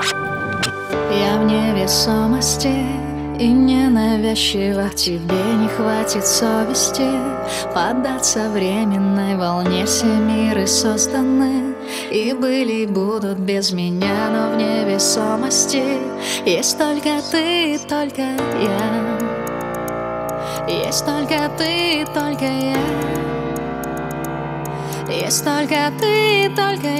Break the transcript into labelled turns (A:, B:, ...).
A: Я в невесомости И ненавязчиво тебе не хватит совести Поддаться временной волне. Все миры созданы И были будут без меня, но в невесомости Есть только ты, только я. Есть только ты, только я. Есть только ты, только я